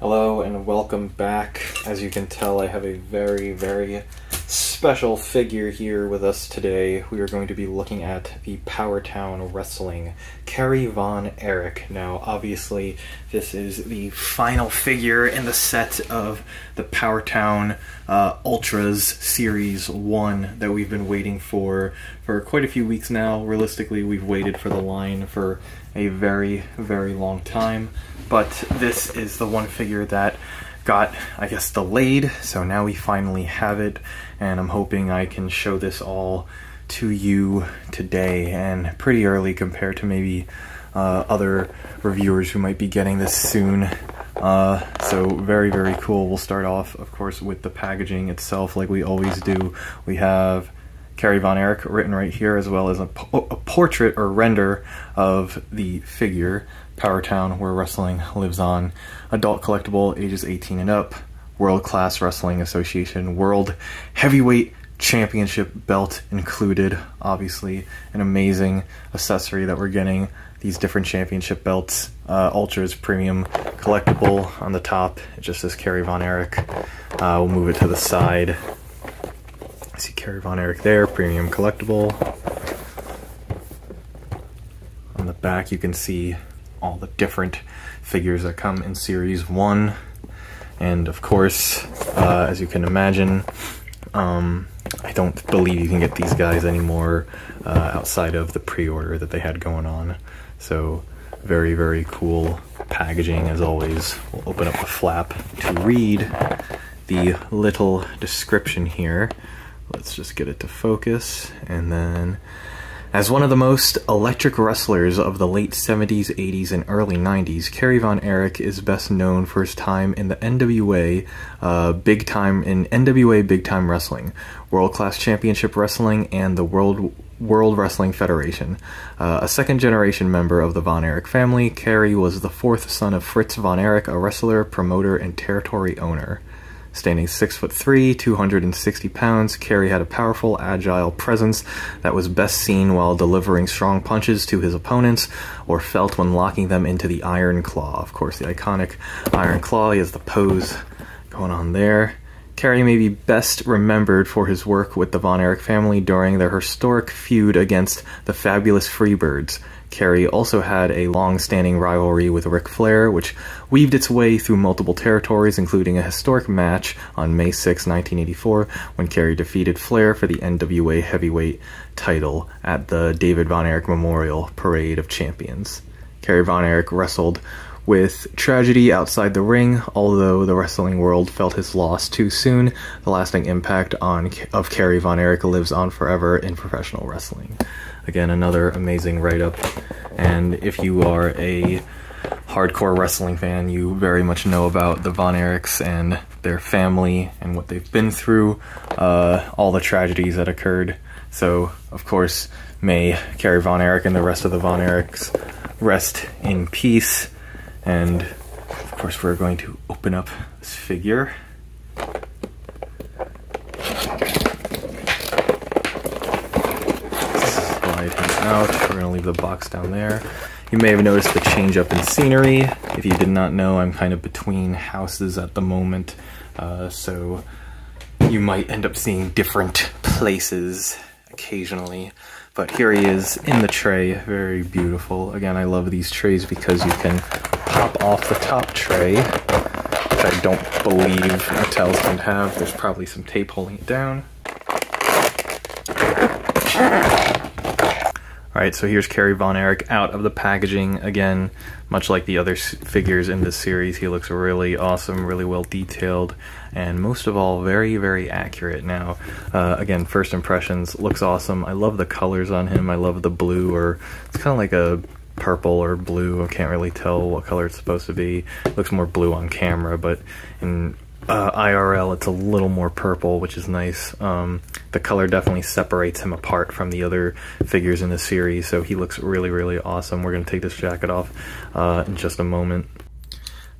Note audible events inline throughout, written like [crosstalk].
Hello and welcome back. As you can tell, I have a very, very special figure here with us today. We are going to be looking at the Powertown Wrestling Kerry Von Erich. Now, obviously, this is the final figure in the set of the Powertown uh, Ultras Series 1 that we've been waiting for for quite a few weeks now. Realistically, we've waited for the line for a very, very long time but this is the one figure that got, I guess, delayed, so now we finally have it, and I'm hoping I can show this all to you today, and pretty early compared to maybe uh, other reviewers who might be getting this soon. Uh, so very, very cool. We'll start off, of course, with the packaging itself, like we always do. We have Kerry Von Erich written right here, as well as a, a portrait or render of the figure. Powertown, where wrestling lives on. Adult collectible, ages 18 and up. World Class Wrestling Association World Heavyweight Championship belt included. Obviously, an amazing accessory that we're getting. These different championship belts. Uh, Ultras Premium Collectible on the top. It just says Kerry Von Erich. Uh, we'll move it to the side. I see Kerry Von Erich there. Premium Collectible. On the back, you can see all the different figures that come in Series 1. And of course, uh, as you can imagine, um, I don't believe you can get these guys anymore uh, outside of the pre-order that they had going on. So very, very cool packaging as always. We'll open up the flap to read the little description here. Let's just get it to focus and then as one of the most electric wrestlers of the late 70s, 80s, and early 90s, Kerry Von Erich is best known for his time in the NWA uh, Big Time in NWA Big Time Wrestling, World Class Championship Wrestling, and the World World Wrestling Federation. Uh, a second generation member of the Von Erich family, Kerry was the fourth son of Fritz Von Erich, a wrestler, promoter, and territory owner. Standing 6 foot 3, 260 pounds, Kerry had a powerful, agile presence that was best seen while delivering strong punches to his opponents or felt when locking them into the Iron Claw. Of course, the iconic Iron Claw, he has the pose going on there. Kerry may be best remembered for his work with the Von Erich family during their historic feud against the Fabulous Freebirds. Kerry also had a long standing rivalry with Ric Flair, which weaved its way through multiple territories, including a historic match on May 6, 1984, when Kerry defeated Flair for the NWA Heavyweight title at the David Von Erich Memorial Parade of Champions. Kerry Von Erich wrestled with tragedy outside the ring, although the wrestling world felt his loss too soon, the lasting impact on of Kerry Von Erich lives on forever in professional wrestling. Again, another amazing write-up, and if you are a hardcore wrestling fan, you very much know about the Von Erichs and their family and what they've been through, uh, all the tragedies that occurred. So, of course, may Kerry Von Erich and the rest of the Von Erichs rest in peace. And of course, we're going to open up this figure. Slide him out. We're going to leave the box down there. You may have noticed the change up in scenery. If you did not know, I'm kind of between houses at the moment. Uh, so you might end up seeing different places occasionally. But here he is in the tray, very beautiful. Again, I love these trays because you can pop off the top tray, which I don't believe Mattels can have. There's probably some tape holding it down. Alright, so here's Kerry Von Erich out of the packaging. Again, much like the other figures in this series, he looks really awesome, really well detailed, and most of all, very, very accurate. Now, uh, again, first impressions, looks awesome. I love the colors on him. I love the blue, or it's kind of like a purple or blue. I can't really tell what color it's supposed to be. It looks more blue on camera, but in uh, IRL, it's a little more purple, which is nice. Um, the color definitely separates him apart from the other figures in the series, so he looks really, really awesome. We're going to take this jacket off uh, in just a moment.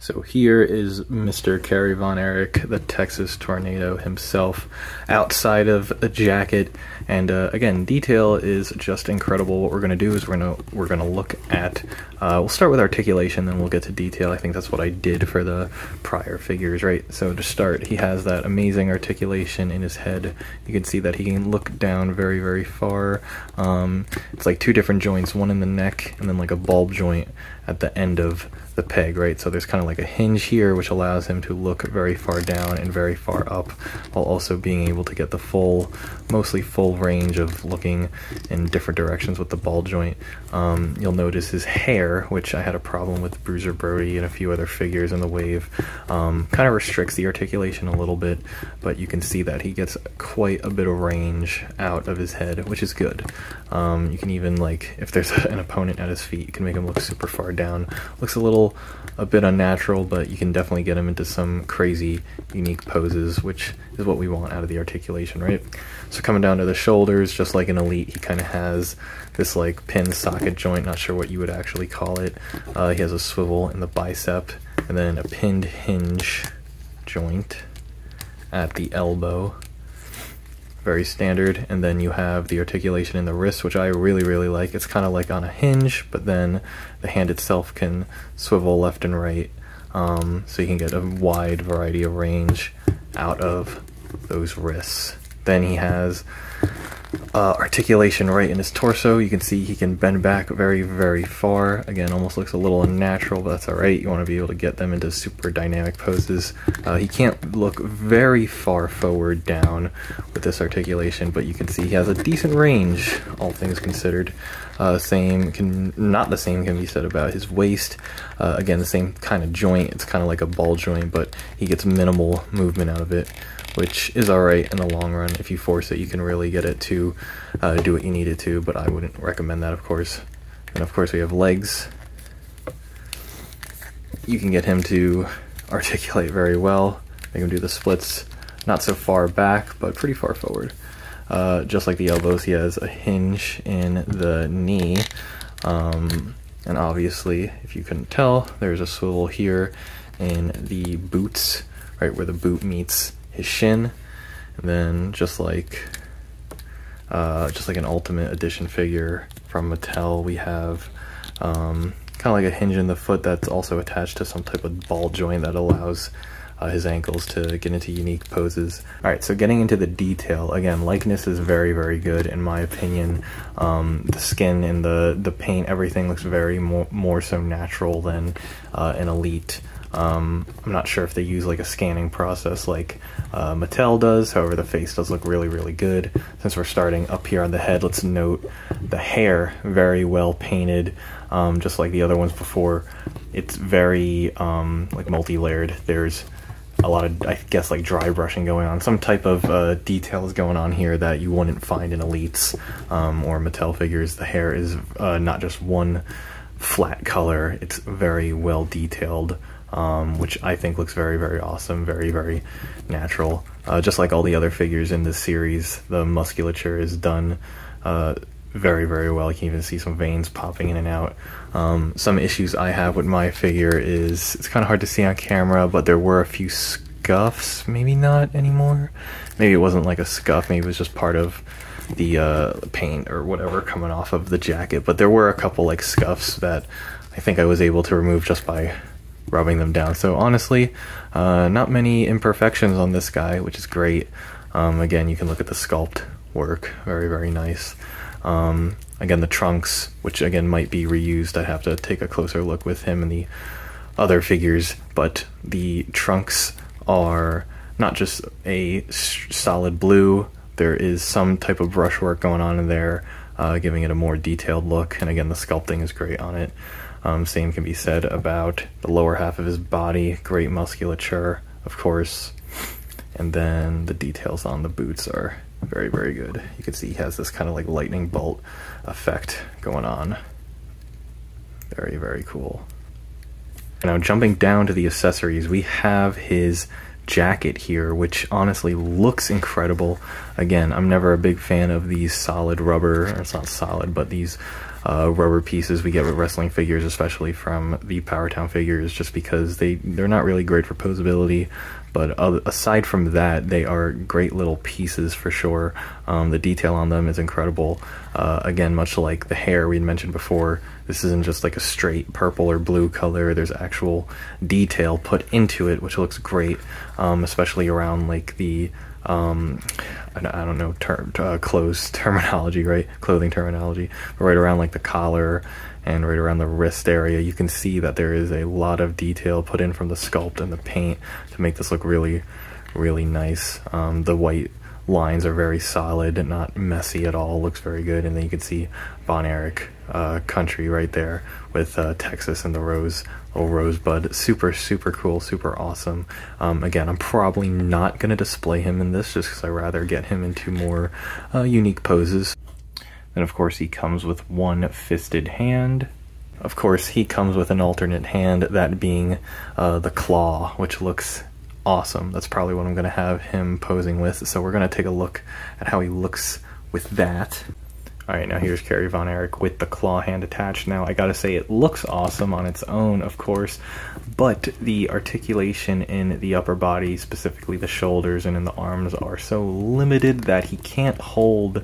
So here is Mr. Kerry Von Erich, the Texas Tornado himself, outside of a jacket. And uh, again, detail is just incredible. What we're going to do is we're going to we're going to look at. Uh, we'll start with articulation, then we'll get to detail. I think that's what I did for the prior figures, right? So to start, he has that amazing articulation in his head. You can see that he can look down very very far. Um, it's like two different joints, one in the neck and then like a bulb joint at the end of the peg, right? So there's kind of like a hinge here, which allows him to look very far down and very far up, while also being able to get the full, mostly full range of looking in different directions with the ball joint. Um, you'll notice his hair, which I had a problem with Bruiser Brody and a few other figures in the wave, um, kind of restricts the articulation a little bit, but you can see that he gets quite a bit of range out of his head, which is good. Um, you can even like, if there's [laughs] an opponent at his feet, you can make him look super far down. Looks a little a bit unnatural, but you can definitely get him into some crazy, unique poses, which is what we want out of the articulation, right? So coming down to the shoulders, just like an elite, he kind of has this like pin socket joint, not sure what you would actually call it. Uh, he has a swivel in the bicep, and then a pinned hinge joint at the elbow very standard. And then you have the articulation in the wrist, which I really, really like. It's kind of like on a hinge, but then the hand itself can swivel left and right. Um, so you can get a wide variety of range out of those wrists. Then he has uh, articulation right in his torso. You can see he can bend back very, very far. Again, almost looks a little unnatural, but that's all right. You want to be able to get them into super dynamic poses. Uh, he can't look very far forward down with this articulation, but you can see he has a decent range, all things considered. Uh, same can not the same can be said about his waist. Uh, again, the same kind of joint. It's kind of like a ball joint, but he gets minimal movement out of it which is alright in the long run. If you force it, you can really get it to uh, do what you need it to, but I wouldn't recommend that, of course. And of course, we have legs. You can get him to [laughs] articulate very well. Make him do the splits not so far back, but pretty far forward. Uh, just like the elbows, he has a hinge in the knee. Um, and obviously, if you couldn't tell, there's a swivel here in the boots, right where the boot meets his shin, and then just like uh, just like an Ultimate Edition figure from Mattel, we have um, kind of like a hinge in the foot that's also attached to some type of ball joint that allows uh, his ankles to get into unique poses. All right, so getting into the detail, again, likeness is very, very good in my opinion. Um, the skin and the, the paint, everything looks very more, more so natural than uh, an Elite. Um, I'm not sure if they use like a scanning process like uh, Mattel does, however the face does look really really good. Since we're starting up here on the head, let's note the hair, very well painted, um, just like the other ones before. It's very um, like multi-layered. There's a lot of, I guess, like dry brushing going on. Some type of uh, details going on here that you wouldn't find in Elites um, or Mattel figures. The hair is uh, not just one flat color. It's very well detailed um, which I think looks very, very awesome, very, very natural. Uh, just like all the other figures in this series, the musculature is done uh, very, very well. You can even see some veins popping in and out. Um, some issues I have with my figure is it's kind of hard to see on camera, but there were a few scuffs, maybe not anymore. Maybe it wasn't like a scuff, maybe it was just part of the uh, paint or whatever coming off of the jacket, but there were a couple like scuffs that I think I was able to remove just by rubbing them down. So honestly, uh, not many imperfections on this guy, which is great. Um, again, you can look at the sculpt work, very, very nice. Um, again, the trunks, which again might be reused, I have to take a closer look with him and the other figures, but the trunks are not just a solid blue, there is some type of brushwork going on in there, uh, giving it a more detailed look, and again, the sculpting is great on it. Um, same can be said about the lower half of his body, great musculature, of course. And then the details on the boots are very, very good. You can see he has this kind of like lightning bolt effect going on. Very, very cool. Now jumping down to the accessories, we have his jacket here, which honestly looks incredible. Again, I'm never a big fan of these solid rubber, it's not solid, but these uh, rubber pieces we get with wrestling figures, especially from the Powertown figures, just because they they're not really great for posability. But aside from that, they are great little pieces for sure. Um, the detail on them is incredible. Uh, again, much like the hair we had mentioned before, this isn't just like a straight purple or blue color. There's actual detail put into it, which looks great, um, especially around like the um, I don't know term uh, clothes [laughs] terminology, right? Clothing terminology, but right around like the collar and right around the wrist area, you can see that there is a lot of detail put in from the sculpt and the paint to make this look really, really nice. Um, the white lines are very solid and not messy at all. Looks very good, and then you can see Von Erich uh, country right there with uh, Texas and the rose little rosebud. Super, super cool, super awesome. Um, again, I'm probably not going to display him in this just because I rather get him into more uh, unique poses. Then, of course, he comes with one fisted hand. Of course, he comes with an alternate hand, that being uh, the claw, which looks awesome. That's probably what I'm going to have him posing with. So we're going to take a look at how he looks with that. All right, now here's Kerry Von Erich with the claw hand attached. Now, I gotta say, it looks awesome on its own, of course, but the articulation in the upper body, specifically the shoulders and in the arms, are so limited that he can't hold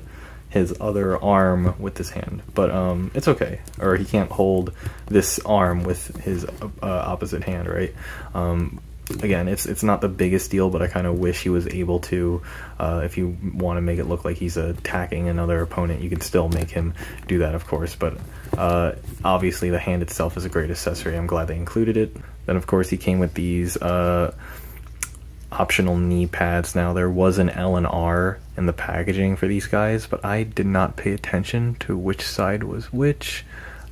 his other arm with this hand. But um, it's okay. Or he can't hold this arm with his uh, opposite hand, right? Um, again, it's it's not the biggest deal, but I kind of wish he was able to. Uh, if you want to make it look like he's attacking another opponent, you can still make him do that, of course. But uh, obviously, the hand itself is a great accessory. I'm glad they included it. Then, of course, he came with these uh, optional knee pads. Now, there was an L and R in the packaging for these guys, but I did not pay attention to which side was which.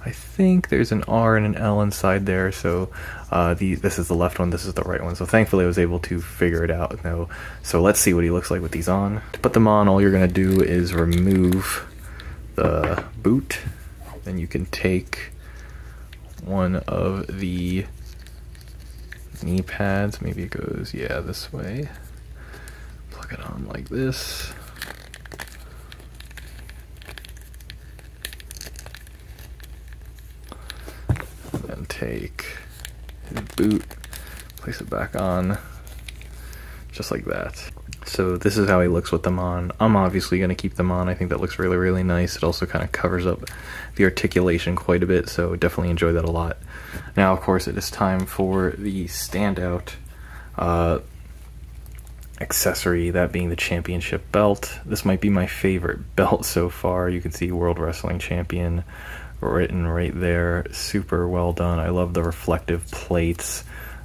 I think there's an R and an L inside there, so uh, the, this is the left one, this is the right one. So thankfully I was able to figure it out. Now, so let's see what he looks like with these on. To put them on, all you're gonna do is remove the boot. Then you can take one of the knee pads. Maybe it goes, yeah, this way. Plug it on like this. Take his boot, place it back on, just like that. So this is how he looks with them on. I'm obviously going to keep them on. I think that looks really, really nice. It also kind of covers up the articulation quite a bit, so definitely enjoy that a lot. Now, of course, it is time for the standout uh, accessory, that being the championship belt. This might be my favorite [laughs] belt so far. You can see World Wrestling Champion written right there. Super well done. I love the reflective plates.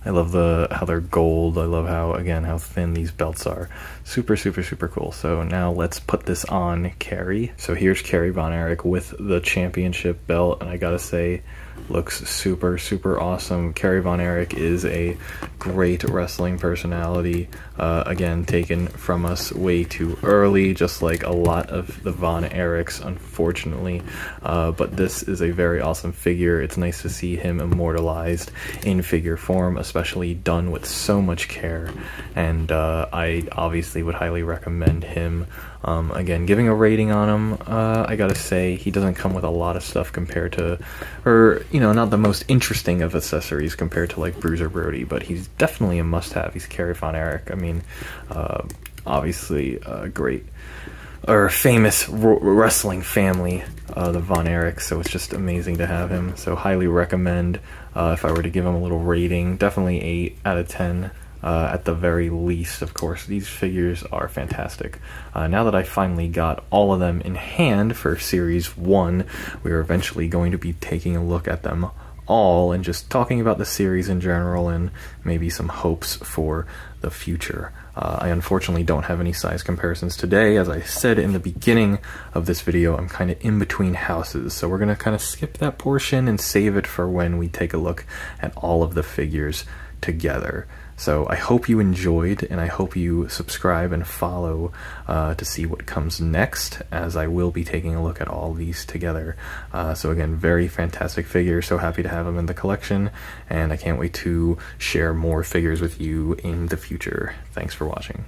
I love the how they're gold. I love how again how thin these belts are. Super super super cool. So now let's put this on Kerry. So here's Kerry Von Erich with the championship belt and I got to say looks super, super awesome. Kerry Von Erich is a great wrestling personality. Uh, again, taken from us way too early, just like a lot of the Von Erichs, unfortunately. Uh, but this is a very awesome figure. It's nice to see him immortalized in figure form, especially done with so much care. And uh, I obviously would highly recommend him um, again, giving a rating on him, uh, I gotta say he doesn't come with a lot of stuff compared to, or you know, not the most interesting of accessories compared to like Bruiser Brody, but he's definitely a must-have. He's Kerry Von Erich. I mean, uh, obviously a great or famous wrestling family, uh, the Von Erich. So it's just amazing to have him. So highly recommend. Uh, if I were to give him a little rating, definitely eight out of ten uh, at the very least, of course. These figures are fantastic. Uh, now that I finally got all of them in hand for Series 1, we are eventually going to be taking a look at them all and just talking about the series in general and maybe some hopes for the future. Uh, I unfortunately don't have any size comparisons today. As I said in the beginning of this video, I'm kind of in between houses, so we're going to kind of skip that portion and save it for when we take a look at all of the figures together. So I hope you enjoyed, and I hope you subscribe and follow uh, to see what comes next, as I will be taking a look at all these together. Uh, so again, very fantastic figure. So happy to have them in the collection, and I can't wait to share more figures with you in the future. Thanks for watching.